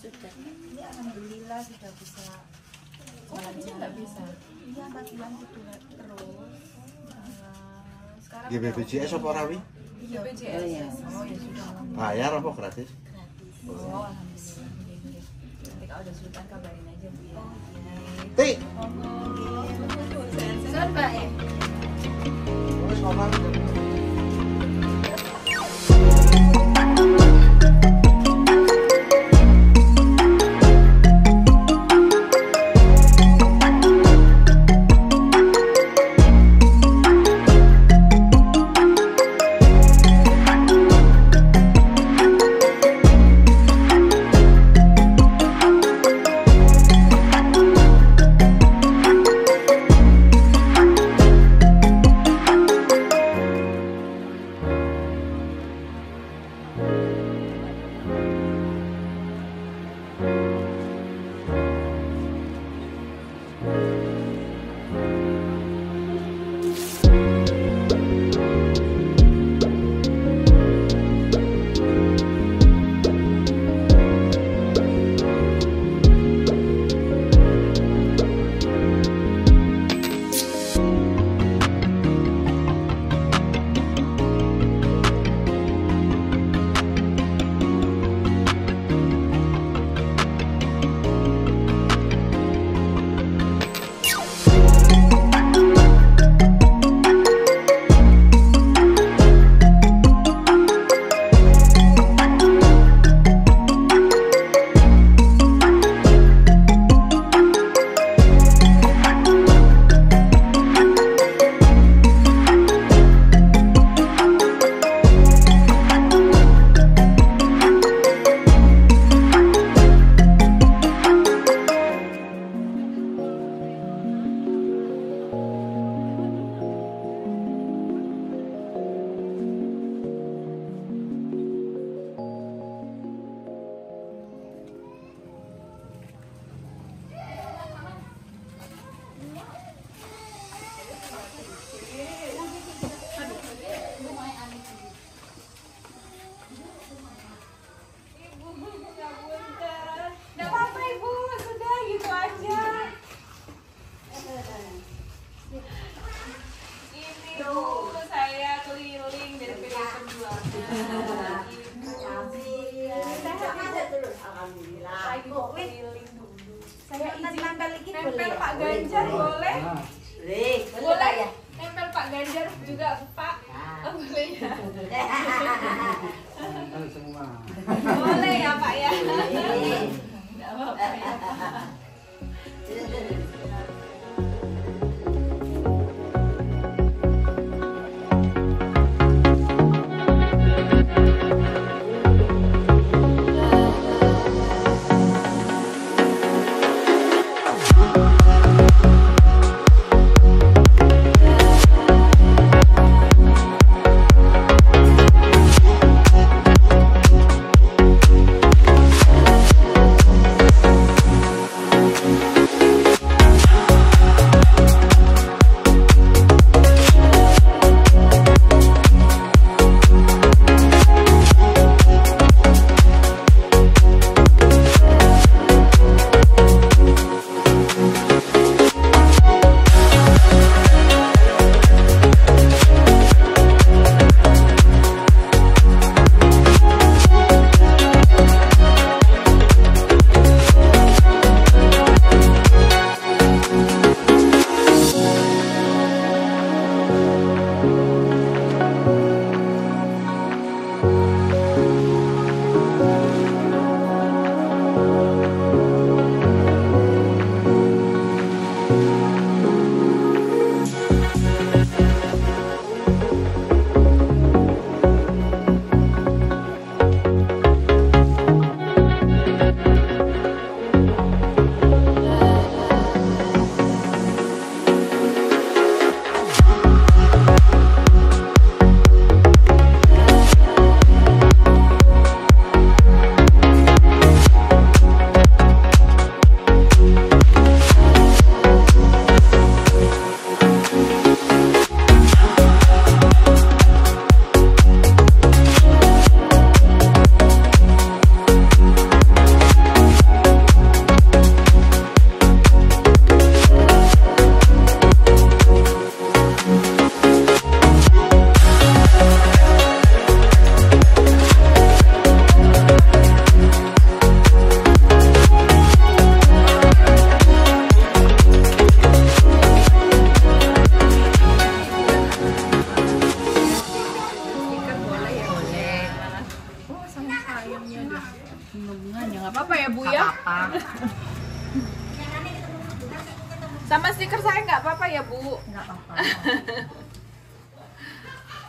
sudah. Ini alhamdulillah sudah bisa Oh, tadinya nggak bisa. Iya, empat bulan itu terus. Eh, sekarang Nggih BPJS apa rawi? Iya, BPJS. Oh, iya. Oh, ya sudah. Bayar apa gratis? Gratis. Oh, alhamdulillah. Nggih, nggih. Nanti kalau udah sultan kabarin aja Bu ya. Ti. Sudah, Mbak ya? Wis ngomong. Pak Ganjar boleh? Boleh. Boleh ya? Nempel Pak Ganjar juga Pak? Oh, boleh ya? Boleh ya Pak ya? Nggak apa-apa ya Pak. ya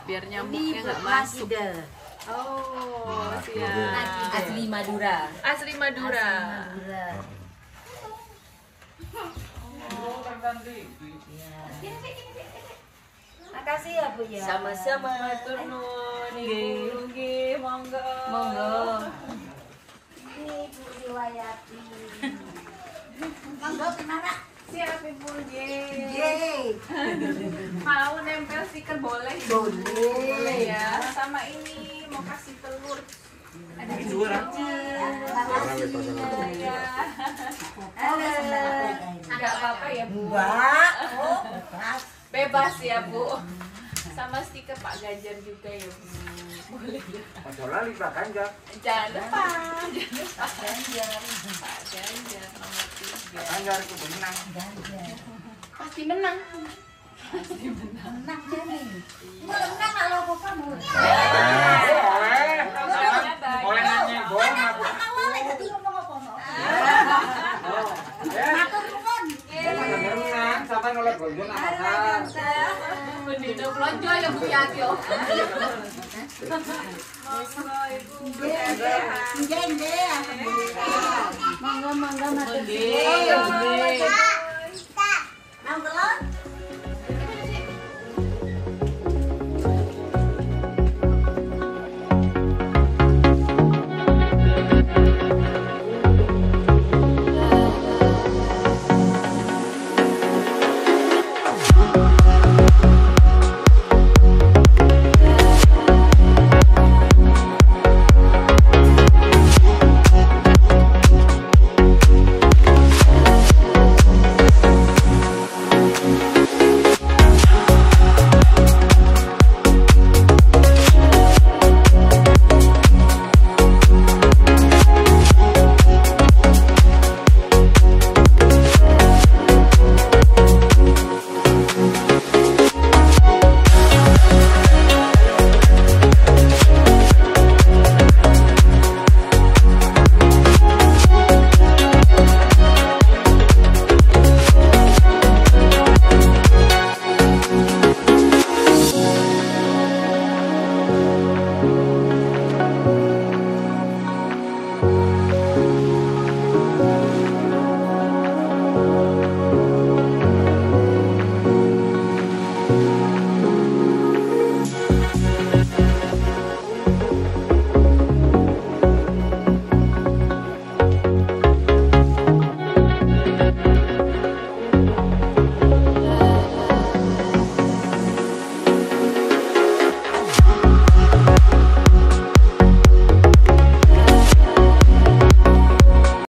Biar nyamuknya nggak masuk. Oh, siap. asli Madura Asli Madura. Madura Makasih ya Bu ya. Sama-sama. Matur nuwun Ibu. Nggih, monggo. Monggo. Ini Bu riwayati. Monggo ke mana? Siap Ibu, nggih. Yeay. Mau nempel stiker boleh? Boleh. Boleh ya. Sama ini mau kasih telur. Ada. Makasih. ya. Halo. Enggak apa-apa ya, Bu. Enggak. Oh, bebas. Bebas ya, Bu. Sama stiker Pak Ganjar juga ya, Bu. Boleh ya. Ojo lali Pak Ganjar. Jangan lupa. Jangan lupa. Ganjar. Pak Ganjar nomor tiga. Ganjar itu benang. Ganjar. Pasti menang. Menang jadi. Menang kalau kok kamu. Oleh. Programnya banyak. Oleh nanya bohong aku. Awalnya tadi ngomong apa no? Ya. Matur nuwun. Benang, sampai oleh boyon apa? Beda blonjo ya Bu Yati yo. Monggo Ibu. Nggih, nggih. Monggo monggo matur. Nggih. Monggo.